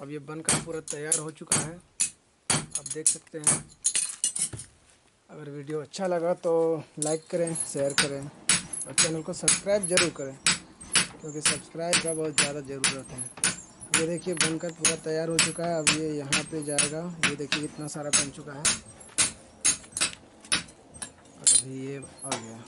अब ये बनकर पूरा तैयार हो चुका है। आप देख सकते हैं। अगर वीडियो अच्छा लगा तो लाइक करें, शेयर करें और चैनल को सब्सक्राइब ज़रूर करें, क्योंकि सब्सक्राइब का बहुत ज़्यादा ज़रूरत है। ये देखिए, बनकर पूरा तैयार हो चुका है। अब ये यहाँ पे जाएगा। ये देखिए, इतना सारा बन चुका है। और अभी ये आ गया।